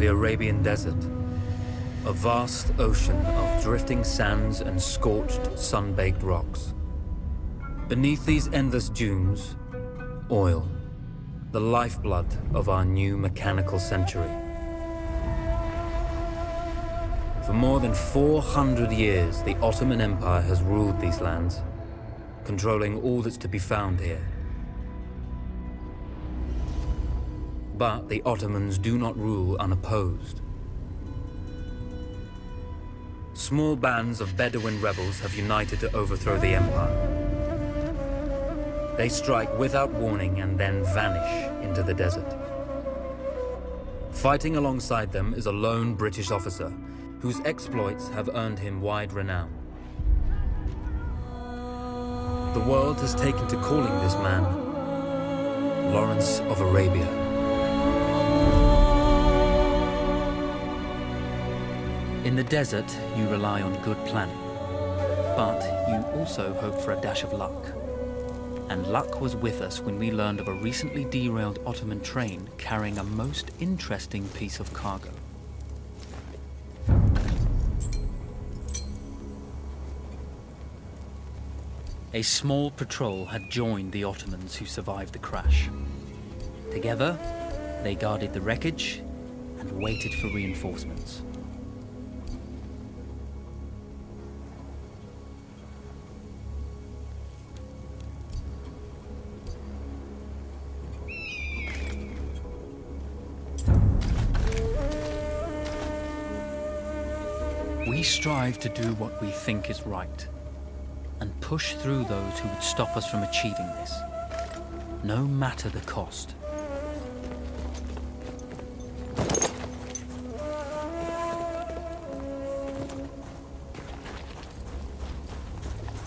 The Arabian Desert. A vast ocean of drifting sands and scorched, sun-baked rocks. Beneath these endless dunes, oil. The lifeblood of our new mechanical century. For more than 400 years, the Ottoman Empire has ruled these lands, controlling all that's to be found here. But the Ottomans do not rule unopposed. Small bands of Bedouin rebels have united to overthrow the empire. They strike without warning and then vanish into the desert. Fighting alongside them is a lone British officer whose exploits have earned him wide renown. The world has taken to calling this man Lawrence of Arabia. In the desert, you rely on good planning, but you also hope for a dash of luck. And luck was with us when we learned of a recently derailed Ottoman train carrying a most interesting piece of cargo. A small patrol had joined the Ottomans who survived the crash. Together, they guarded the wreckage and waited for reinforcements. We strive to do what we think is right and push through those who would stop us from achieving this, no matter the cost.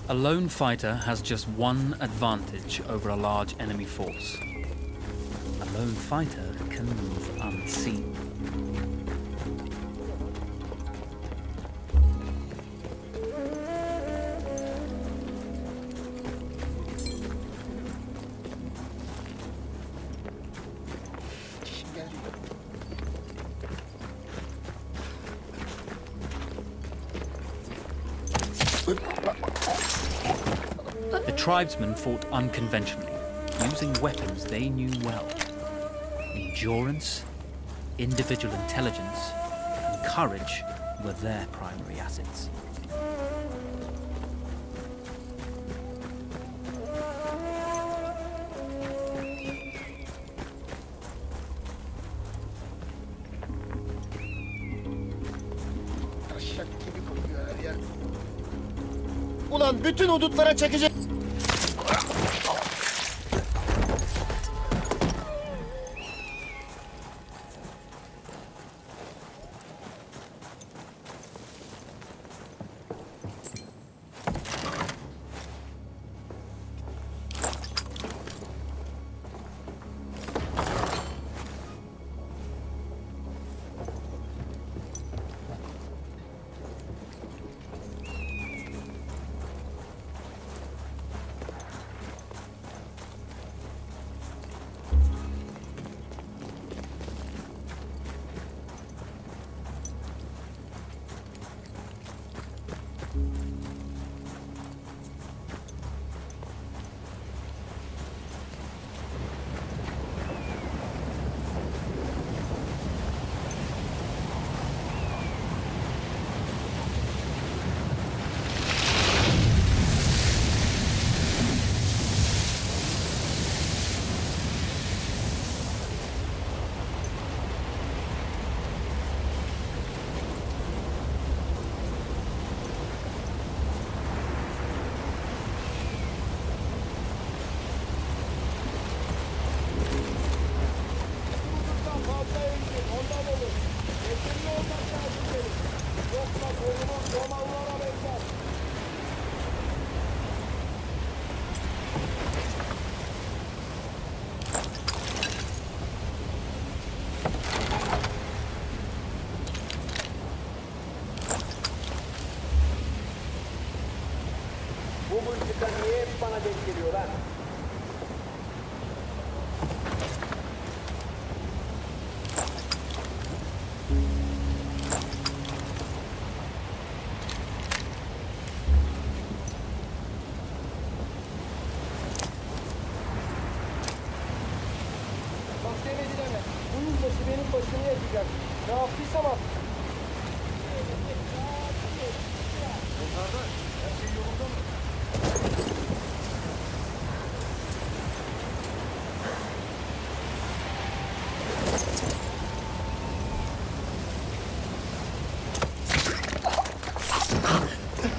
A lone fighter has just one advantage over a large enemy force. A lone fighter can move unseen. The tribesmen fought unconventionally, using weapons they knew well. Endurance, individual intelligence, and courage were their primary assets. Bütün hudutlara çekecek.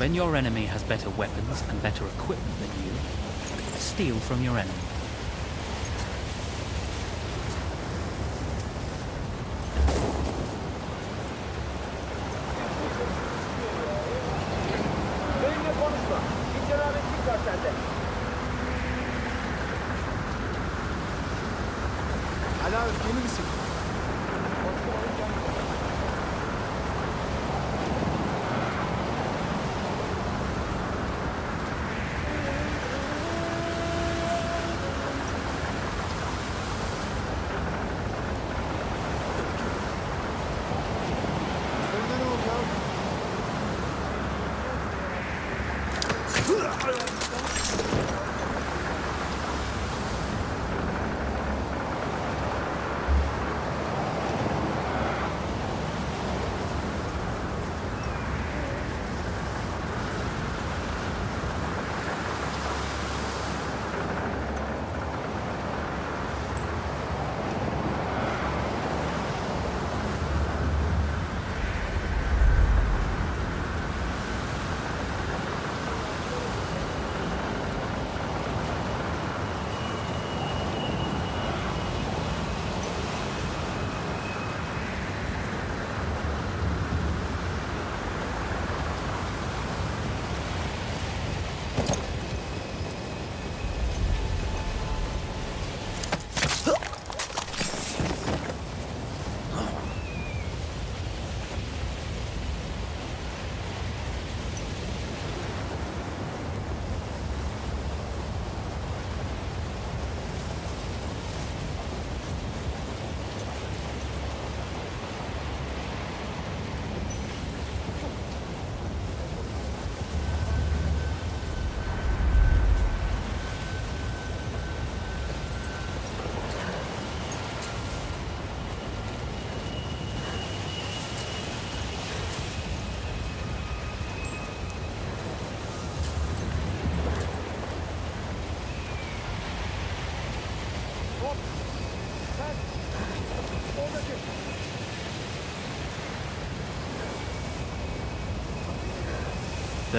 When your enemy has better weapons and better equipment than you, steal from your enemy. Ala yeni misin?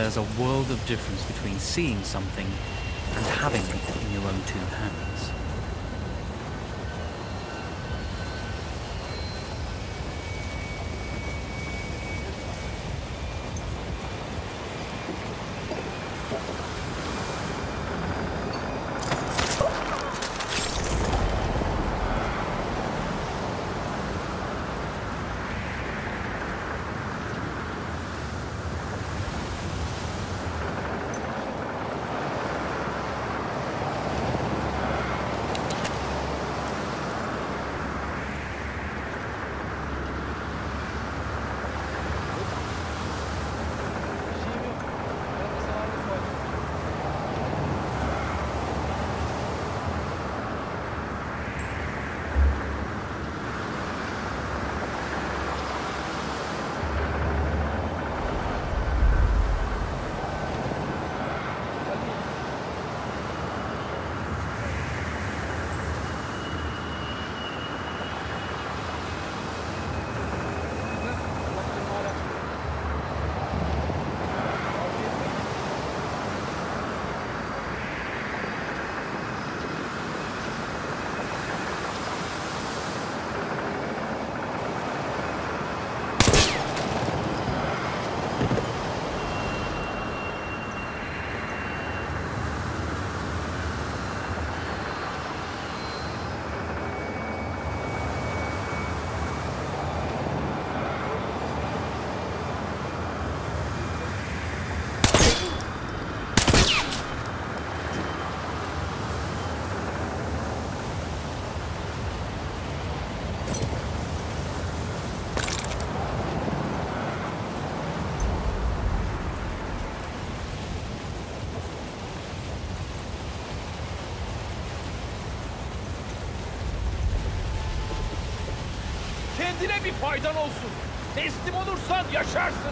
There's a world of difference between seeing something and having it in your own two hands. Kendine bir faydan olsun. Teslim olursan yaşarsın.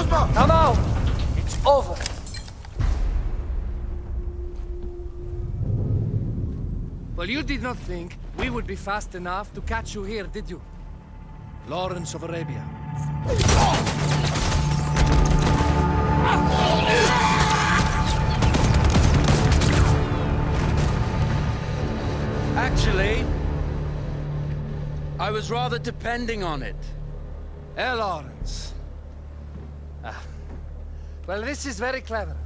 Bozma. Tamam. It's over. Well, you did not think we would be fast enough to catch you here, did you? Lawrence of Arabia. Actually, I was rather depending on it. Eh, Lawrence? Well, this is very clever.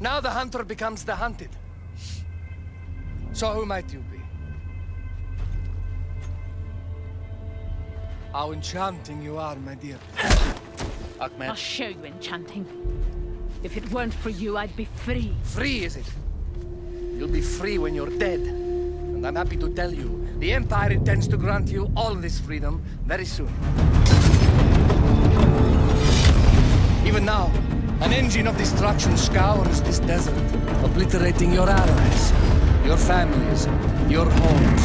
Now the hunter becomes the hunted. So who might you be? How enchanting you are, my dear. I'll show you enchanting. If it weren't for you, I'd be free. Free, is it? You'll be free when you're dead. And I'm happy to tell you, the Empire intends to grant you all this freedom very soon. Even now, an engine of destruction scours this desert, obliterating your allies, your families, your homes.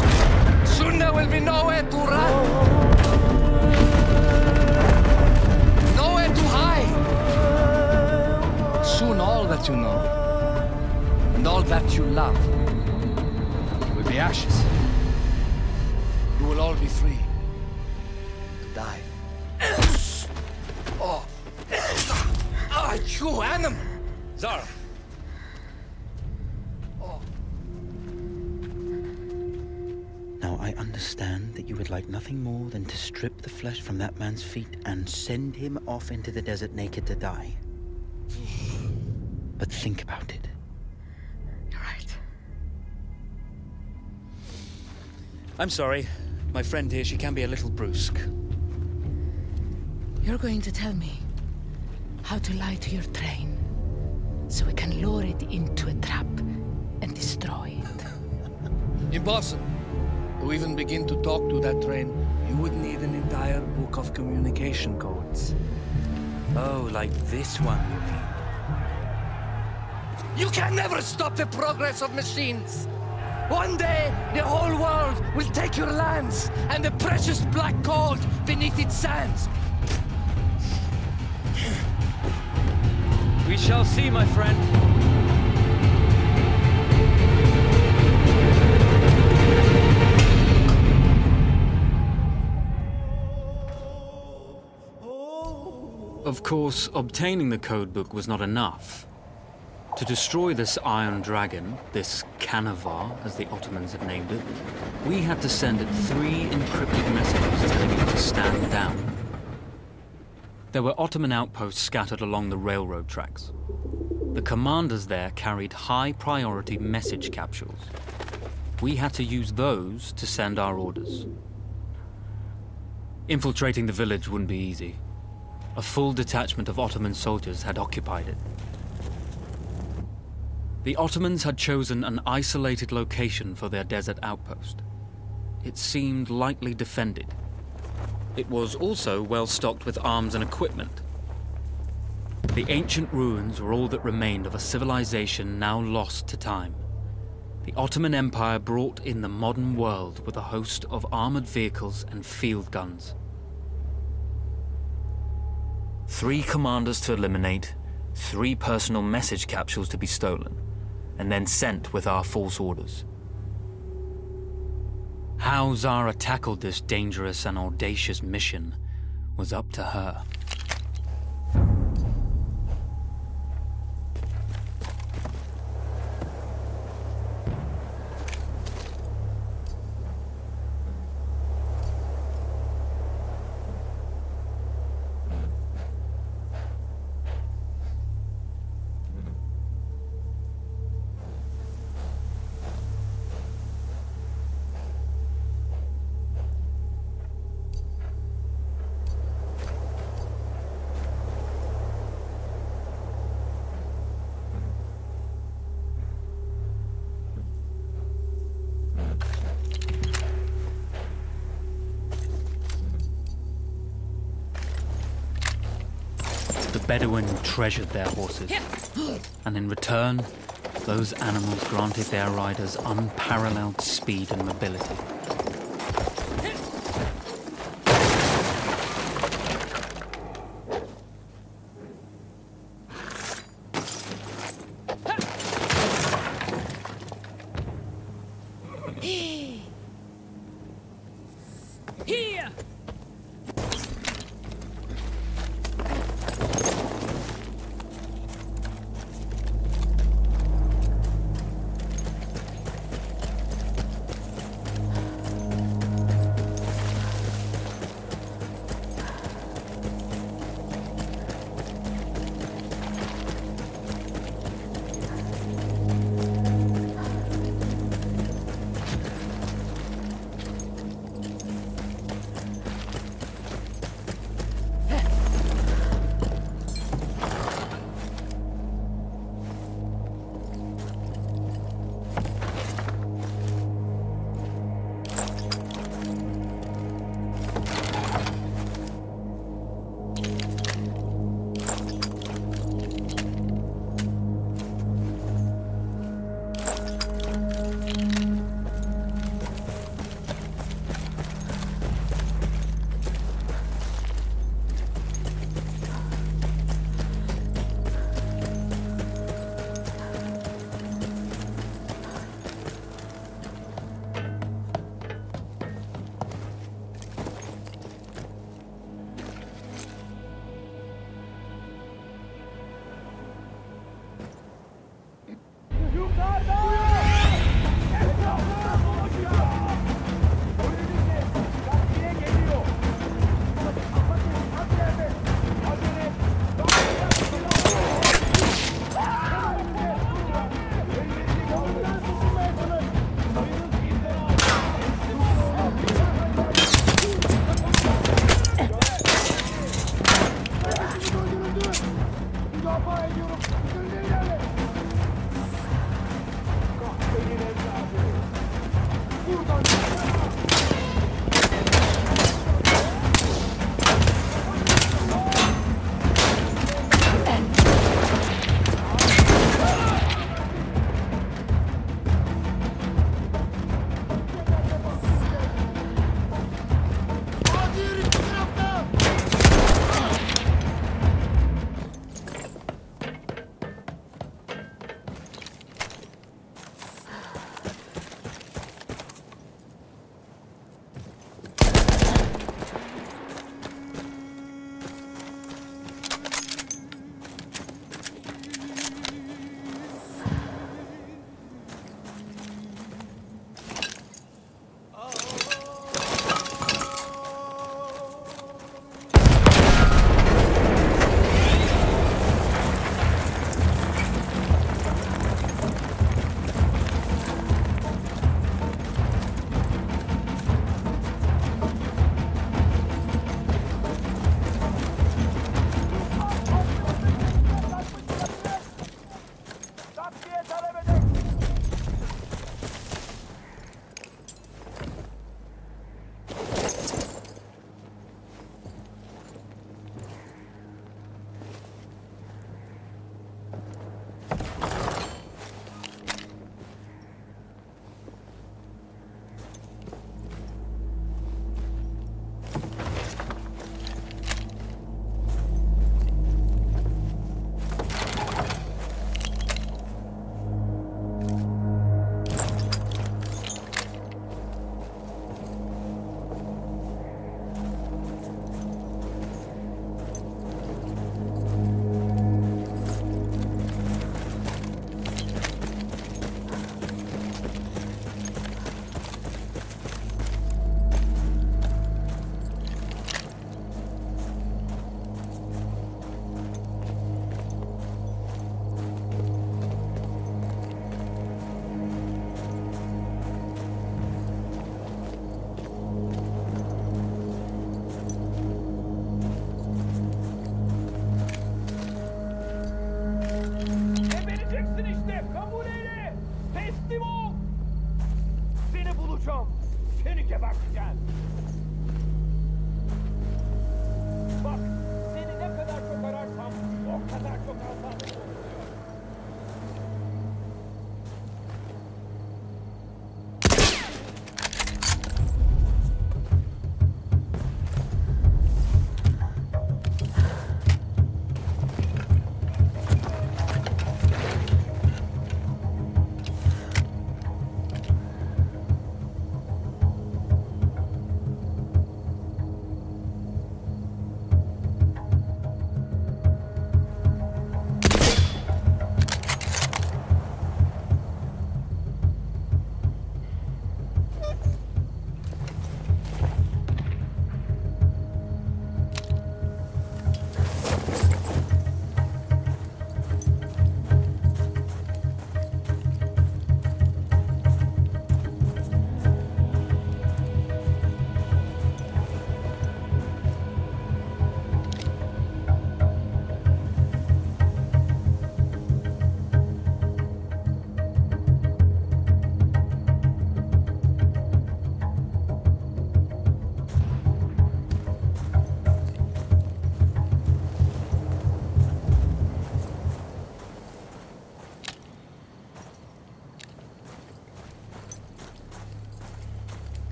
Soon there will be nowhere to run. Nowhere to hide. Soon all that you know, and all that you love, will be ashes. You will all be free to die. You animal! Zara. Now, I understand that you would like nothing more than to strip the flesh from that man's feet and send him off into the desert naked to die. But think about it. You're right. I'm sorry. My friend here, she can be a little brusque. You're going to tell me how to lie to your train so we can lure it into a trap and destroy it. Impossible. To even begin to talk to that train, you would need an entire book of communication codes. Oh, like this one, you mean? You can never stop the progress of machines. One day, the whole world will take your lands and the precious black gold beneath its sands. We shall see, my friend. Of course, obtaining the codebook was not enough. To destroy this Iron Dragon, this Canavar, as the Ottomans had named it, we had to send it three encrypted messages telling it to stand down. There were Ottoman outposts scattered along the railroad tracks. The commanders there carried high priority message capsules. We had to use those to send our orders. Infiltrating the village wouldn't be easy. A full detachment of Ottoman soldiers had occupied it. The Ottomans had chosen an isolated location for their desert outpost. It seemed lightly defended. It was also well stocked with arms and equipment. The ancient ruins were all that remained of a civilization now lost to time. The Ottoman Empire brought in the modern world with a host of armored vehicles and field guns. Three commanders to eliminate, three personal message capsules to be stolen, and then sent with our false orders. How Zara tackled this dangerous and audacious mission was up to her. The treasured their horses, and in return, those animals granted their riders unparalleled speed and mobility. Go, go!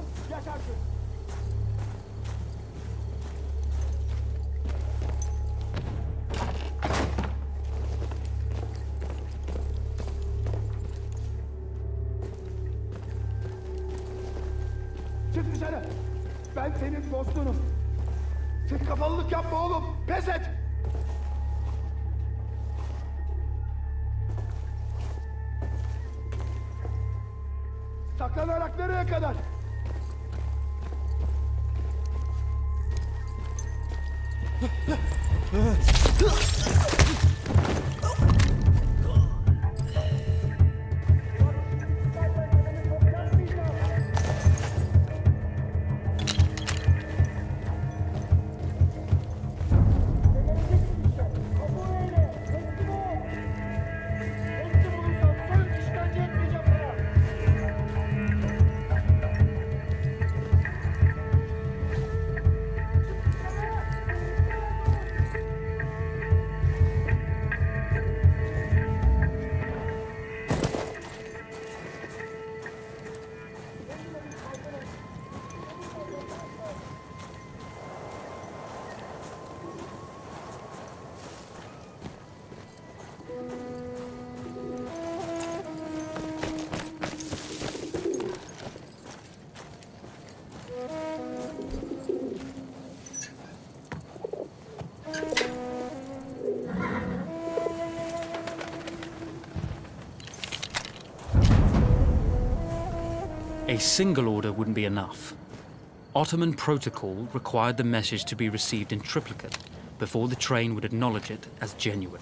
Olursan yaşarsın. Çık dışarı. Ben senin dostunum. Tek kafalılık yapma oğlum. Pes et. Single order wouldn't be enough. Ottoman protocol required the message to be received in triplicate before the train would acknowledge it as genuine.